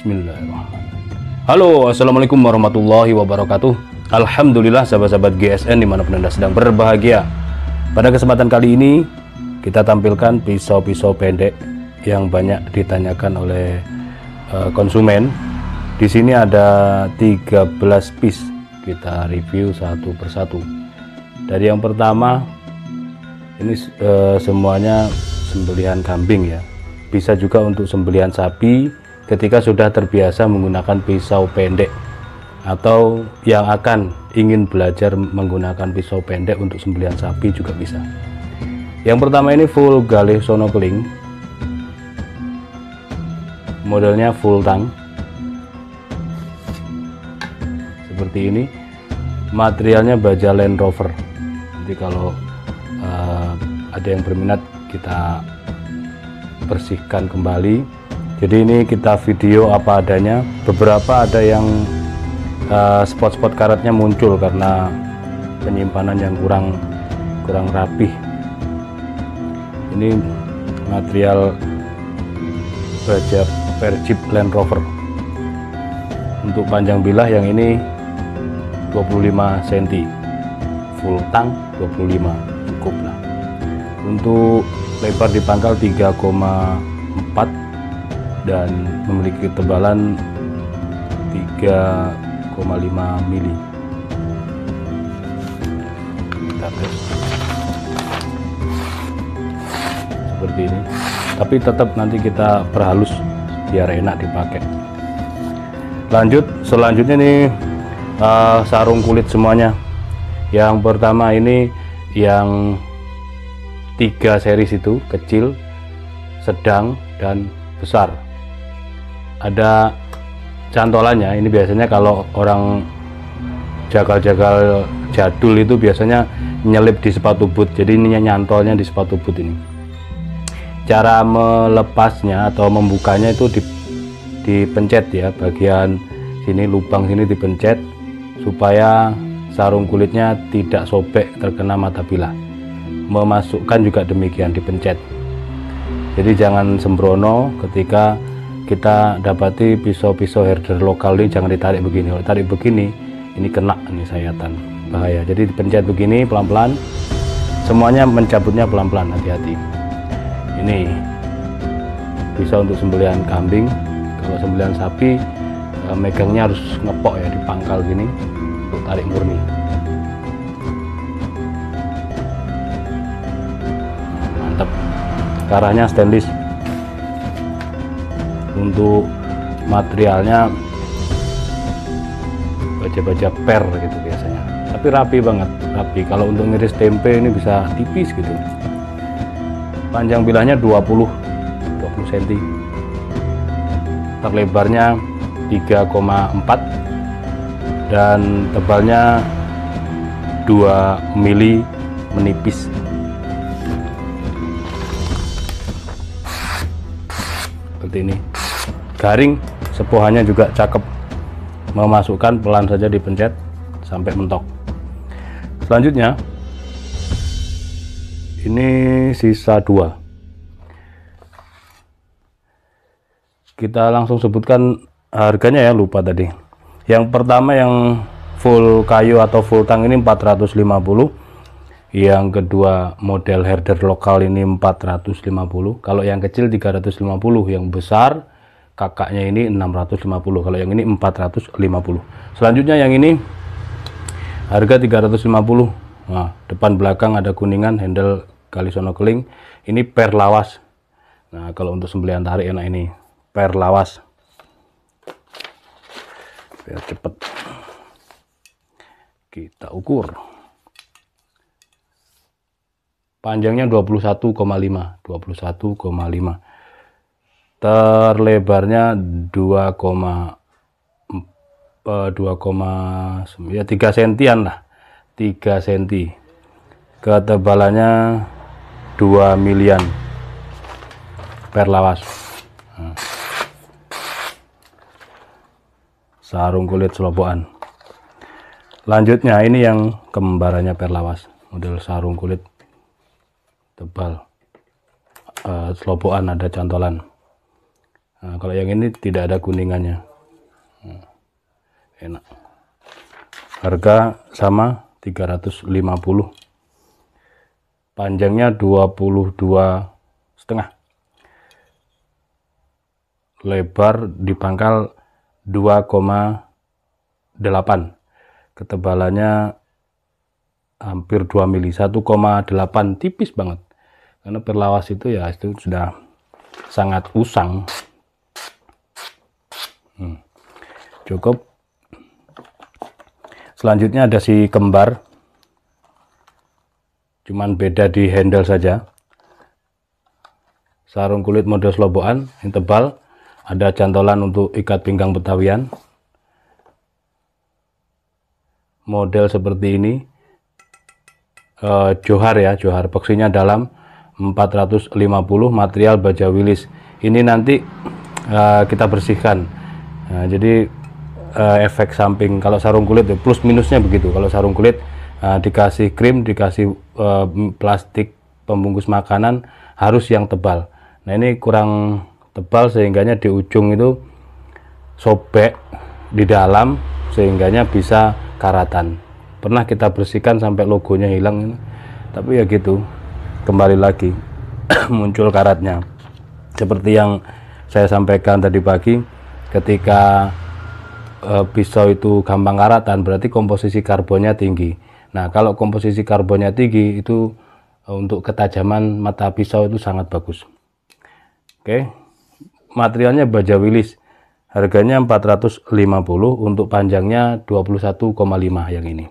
Bismillahirrahmanirrahim. Halo, assalamualaikum warahmatullahi wabarakatuh. Alhamdulillah, sahabat-sahabat GSN di mana pun anda sedang berbahagia. Pada kesempatan kali ini kita tampilkan pisau-pisau pendek yang banyak ditanyakan oleh uh, konsumen. Di sini ada 13 piece. Kita review satu persatu. Dari yang pertama, ini uh, semuanya sembelihan kambing ya. Bisa juga untuk sembelihan sapi ketika sudah terbiasa menggunakan pisau pendek atau yang akan ingin belajar menggunakan pisau pendek untuk sembelihan sapi juga bisa. Yang pertama ini full galih sonokeling modelnya full tang. Seperti ini. Materialnya baja Land Rover. Jadi kalau uh, ada yang berminat kita bersihkan kembali jadi ini kita video apa adanya. Beberapa ada yang eh, spot-spot uh, karetnya muncul karena penyimpanan yang kurang kurang rapih. Ini material baja Perjip Land Rover. Untuk panjang bilah yang ini 25 cm full tang 25 cukup lah. Untuk lebar di pangkal 3,4 dan memiliki ketebalan 3,5 mili. Seperti ini. Tapi tetap nanti kita perhalus biar enak dipakai. Lanjut selanjutnya nih uh, sarung kulit semuanya. Yang pertama ini yang tiga series itu kecil sedang dan besar ada cantolannya. Ini biasanya kalau orang jagal-jagal jadul itu biasanya nyelip di sepatu boot. Jadi ini nyantolnya di sepatu boot ini. Cara melepasnya atau membukanya itu di, dipencet ya. Bagian sini lubang sini dipencet supaya sarung kulitnya tidak sobek terkena mata bilah memasukkan juga demikian dipencet. Jadi jangan sembrono ketika kita dapati pisau-pisau herder lokal ini jangan ditarik begini. Kalau tarik begini ini kena ini sayatan. Bahaya. Jadi dipencet begini pelan-pelan. Semuanya mencabutnya pelan-pelan hati-hati. Ini pisau untuk sembelihan kambing. Kalau sembelihan sapi eh, megangnya harus ngepok ya di pangkal gini untuk tarik murni. Mantap. Karahnya stainless untuk materialnya baja-baja per gitu biasanya. Tapi rapi banget rapi. Kalau untuk ngiris tempe ini bisa tipis gitu. Panjang bilahnya 20 20 cm terlebarnya 3,4 dan tebalnya 2 mili menipis. Seperti ini garing sepuhannya juga cakep. Memasukkan pelan saja dipencet sampai mentok. Selanjutnya ini sisa dua. Kita langsung sebutkan harganya ya lupa tadi. Yang pertama yang full kayu atau full tang ini 450 yang kedua model herder lokal ini 450 kalau yang kecil 350 yang besar kakaknya ini 650 kalau yang ini 450 selanjutnya yang ini harga 350 nah depan belakang ada kuningan handle kali sono keling. Ini per lawas. Nah kalau untuk sembelihan tarik enak ini per lawas. Biar cepet. Kita ukur. Panjangnya 21,5 21,5 terlebarnya 2, 2, ya 3 sentian lah 3 senti. Ketebalannya 2 milian per lawas. Nah. sarung kulit selobokan. Lanjutnya ini yang kembarannya per lawas. Model sarung kulit tebal. Uh, selobokan ada cantolan nah, kalau yang ini tidak ada kuningannya. Nah, enak. Harga sama 350 panjangnya 22 setengah. Lebar di pangkal 2,8 ketebalannya hampir 2 mili 1,8 tipis banget. Karena perlawas itu ya itu sudah sangat usang hmm. cukup. Selanjutnya ada si kembar. Cuman beda di handle saja. Sarung kulit model selobokan yang tebal. Ada cantolan untuk ikat pinggang betawian model seperti ini. Uh, johar ya johar. Boxinya dalam 450 material baja wilis. Ini nanti uh, kita bersihkan nah, jadi uh, efek samping kalau sarung kulit ya, plus minusnya begitu. Kalau sarung kulit uh, dikasih krim dikasih uh, plastik pembungkus makanan harus yang tebal. Nah ini kurang tebal sehingganya di ujung itu sobek di dalam sehingganya bisa karatan. Pernah kita bersihkan sampai logonya hilang tapi ya gitu kembali lagi muncul karatnya. Seperti yang saya sampaikan tadi pagi ketika e, pisau itu gampang karatan berarti komposisi karbonnya tinggi. Nah kalau komposisi karbonnya tinggi itu e, untuk ketajaman mata pisau itu sangat bagus. Oke. Materialnya baja wilis harganya 450 untuk panjangnya 21,5 yang ini.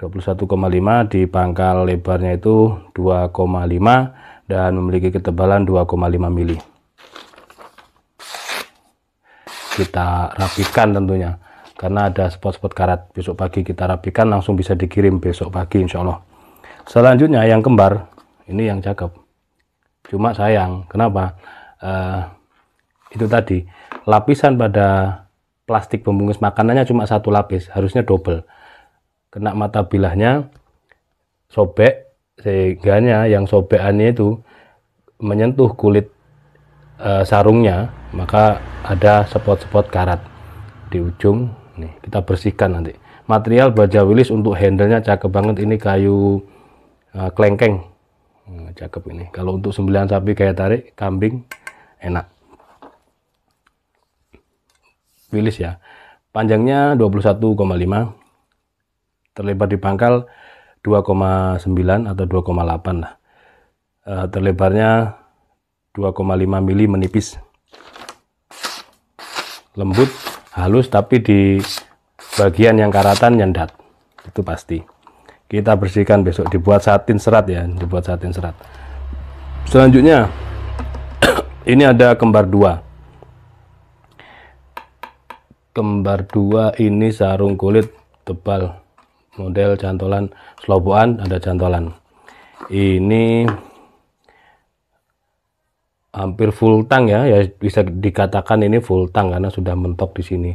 21,5 di pangkal lebarnya itu 2,5 dan memiliki ketebalan 2,5 mili kita rapikan tentunya. Karena ada spot-spot karat besok pagi kita rapikan langsung bisa dikirim besok pagi insya Allah selanjutnya yang kembar. Ini yang cakep. Cuma sayang kenapa? Uh, itu tadi. Lapisan pada plastik pembungkus makanannya cuma satu lapis harusnya double. Kena mata bilahnya sobek sehingga yang sobekannya itu menyentuh kulit e, sarungnya maka ada spot-spot karat di ujung nih kita bersihkan nanti. Material baja wilis untuk handlenya cakep banget. Ini kayu e, klengkeng nah, cakep ini. Kalau untuk sembilan sapi kayak tarik kambing enak. Wilis ya. Panjangnya 21,5 terlebar di pangkal 2,9 atau 2,8 lah. E, terlebarnya 2,5 mili menipis. Lembut halus tapi di bagian yang karatan nyendat. Itu pasti. Kita bersihkan besok. Dibuat satin serat ya dibuat satin serat. Selanjutnya ini ada kembar dua. Kembar dua ini sarung kulit tebal model cantolan selobokan ada cantolan. Ini hampir full tang ya. Ya bisa dikatakan ini full tang karena sudah mentok di sini.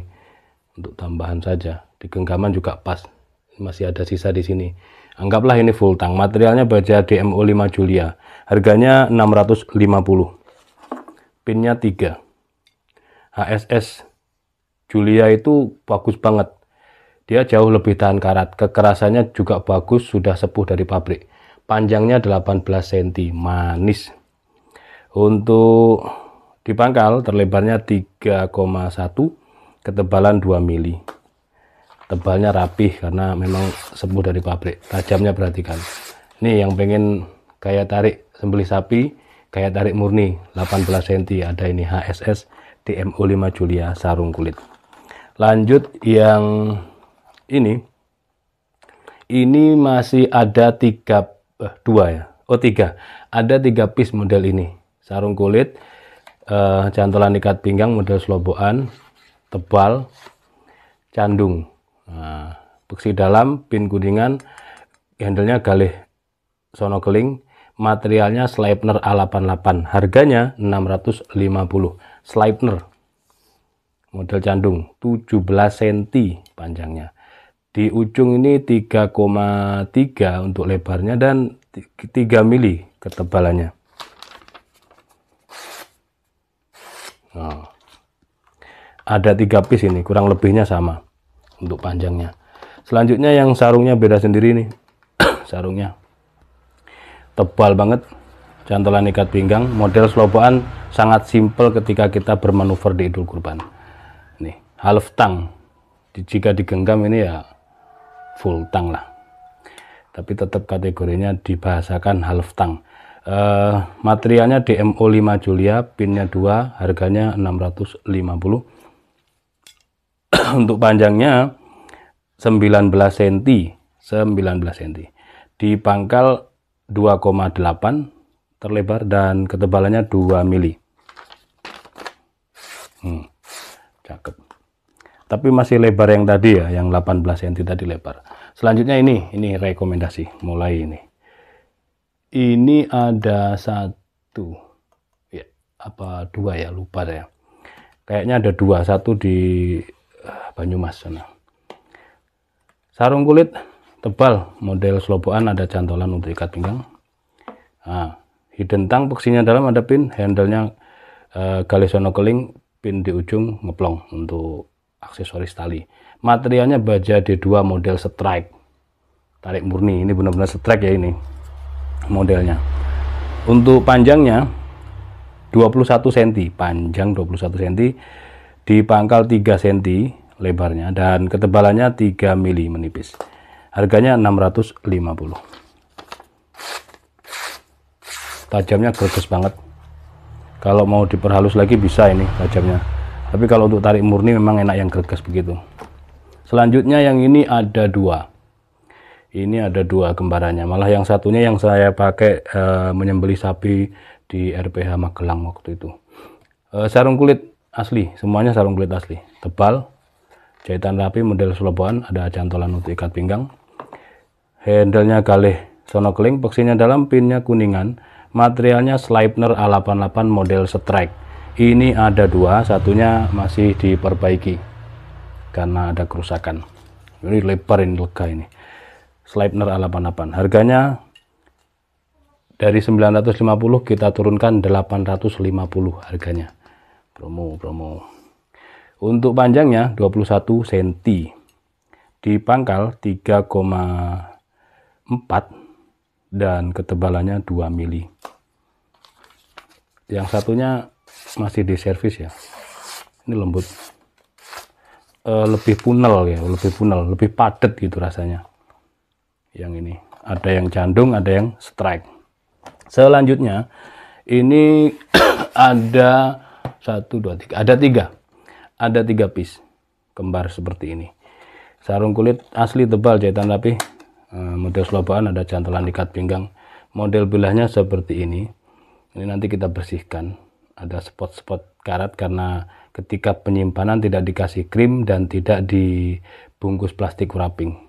Untuk tambahan saja. Di genggaman juga pas. Masih ada sisa di sini. Anggaplah ini full tang materialnya baja DMO 5 Julia. Harganya 650 pinnya 3 HSS Julia itu bagus banget. Dia jauh lebih tahan karat. Kekerasannya juga bagus, sudah sepuh dari pabrik. Panjangnya 18 cm, manis. Untuk di pangkal terlebarnya 3,1, ketebalan 2 mili. Tebalnya rapih karena memang sepuh dari pabrik. Tajamnya perhatikan. Ini yang pengen kayak tarik sembelih sapi, kayak tarik murni 18 cm. Ada ini HSS DMO 5 Julia sarung kulit. Lanjut yang ini ini masih ada tiga eh, dua ya oh tiga ada tiga piece model ini sarung kulit eh, cantolan ikat pinggang model selobokan tebal candung. Nah, beksi dalam pin kuningan handlenya galih sono keling materialnya Sleipner A88 harganya 650 Sleipner model candung 17 cm panjangnya. Di ujung ini 3,3 untuk lebarnya dan 3 mili ketebalannya nah, ada tiga piece ini kurang lebihnya sama untuk panjangnya. Selanjutnya yang sarungnya beda sendiri nih sarungnya. Tebal banget cantolan ikat pinggang. Model selobokan sangat simpel ketika kita bermanuver di idul kurban. Nih half tang. Jika digenggam ini ya full tang lah. Tapi tetap kategorinya dibahasakan half tang uh, materialnya DMO 5 Julia pinnya 2 harganya 650 untuk panjangnya 19 cm 19 cm di pangkal 2,8 terlebar dan ketebalannya 2 mili. Hmm, cakep. Tapi masih lebar yang tadi ya yang 18 cm tadi lebar. Selanjutnya ini ini rekomendasi mulai ini ini ada satu ya apa dua ya lupa ya kayaknya ada dua satu di Banyumas sana. Sarung kulit tebal, model selobokan ada cantolan untuk ikat pinggang. Nah, hidden tang peksinya dalam ada pin, handlenya galisono keling, pin di ujung ngeplong untuk aksesoris tali. Materialnya baja D2 model strike. Tarik murni, ini benar-benar strike ya ini modelnya. Untuk panjangnya 21 cm, panjang 21 cm, di pangkal 3 cm lebarnya dan ketebalannya 3 mili menipis. Harganya 650. Tajamnya greges banget. Kalau mau diperhalus lagi bisa ini tajamnya. Tapi kalau untuk tarik murni memang enak yang greges begitu. Selanjutnya yang ini ada dua. Ini ada dua kembarannya. Malah yang satunya yang saya pakai e, menyembeli sapi di RPH Magelang waktu itu. E, sarung kulit asli, semuanya sarung kulit asli, tebal, jahitan rapi model selobokan, ada cantolan untuk ikat pinggang, handlenya galih sonokling, peksinya dalam, pinnya kuningan, materialnya Sleipner A88 model strike. Ini ada dua, satunya masih diperbaiki karena ada kerusakan. Ini lebar ini lega ini. Sleipner A88. Harganya dari 950 kita turunkan 850 harganya. Promo promo. Untuk panjangnya 21 cm di pangkal 3,4 dan ketebalannya 2 mili. Yang satunya masih di servis ya. Ini lembut. E, lebih punel ya lebih punel lebih padat gitu rasanya yang ini. Ada yang jandung ada yang strike. Selanjutnya ini ada satu dua tiga. Ada tiga. Ada tiga piece kembar seperti ini. Sarung kulit asli tebal jahitan rapi eh, model selobaan ada cantelan ikat pinggang. Model bilahnya seperti ini. Ini nanti kita bersihkan. Ada spot-spot karat karena ketika penyimpanan tidak dikasih krim dan tidak dibungkus plastik wrapping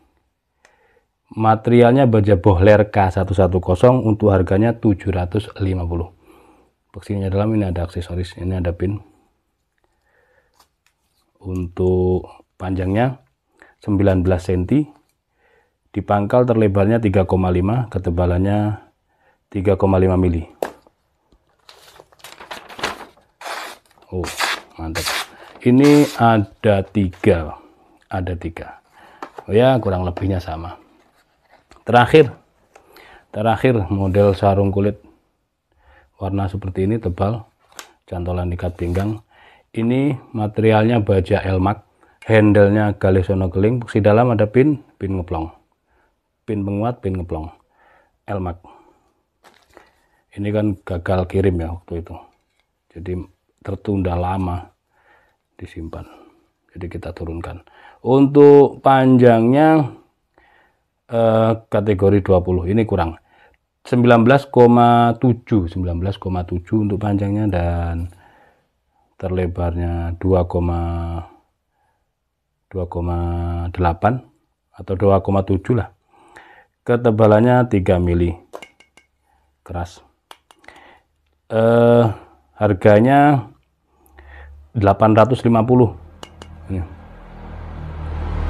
materialnya baja bohler K110 untuk harganya 750 boxingnya dalam ini ada aksesoris ini ada pin. Untuk panjangnya 19 cm di pangkal terlebarnya 3,5 ketebalannya 3,5 mili. Oh mantap. Ini ada tiga ada tiga. Oh ya kurang lebihnya sama terakhir. Terakhir model sarung kulit. Warna seperti ini tebal. Cantolan ikat pinggang. Ini materialnya baja elmak. Handlenya galesono keling di dalam ada pin pin ngeplong. Pin penguat pin ngeplong. Elmak. Ini kan gagal kirim ya waktu itu. Jadi tertunda lama disimpan. Jadi kita turunkan. Untuk panjangnya eh, kategori 20 ini kurang. 19,7 19,7 untuk panjangnya dan terlebarnya 2,2,8 atau 2,7 lah. Ketebalannya 3 mili. Keras. Eh, harganya 850 ini.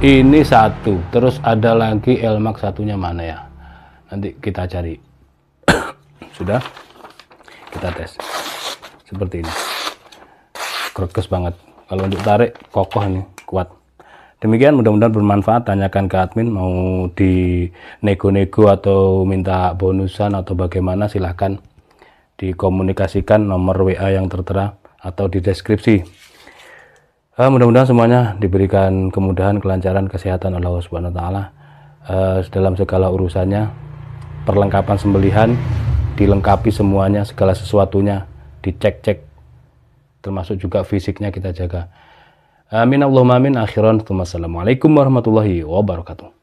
Ini satu. Terus ada lagi Elmax satunya mana ya? Nanti kita cari. Sudah? Kita tes. Seperti ini. Greges banget. Kalau untuk tarik kokoh ini. Kuat. Demikian mudah-mudahan bermanfaat. Tanyakan ke admin. Mau di nego-nego atau minta bonusan atau bagaimana silahkan dikomunikasikan. Nomor WA yang tertera atau di deskripsi uh, mudah-mudahan semuanya diberikan kemudahan kelancaran kesehatan Allah Subhanahu wa taala uh, dalam segala urusannya perlengkapan sembelihan dilengkapi semuanya segala sesuatunya dicek-cek termasuk juga fisiknya kita jaga Amin Allahumma amin akhiran. Assalamualaikum warahmatullahi wabarakatuh.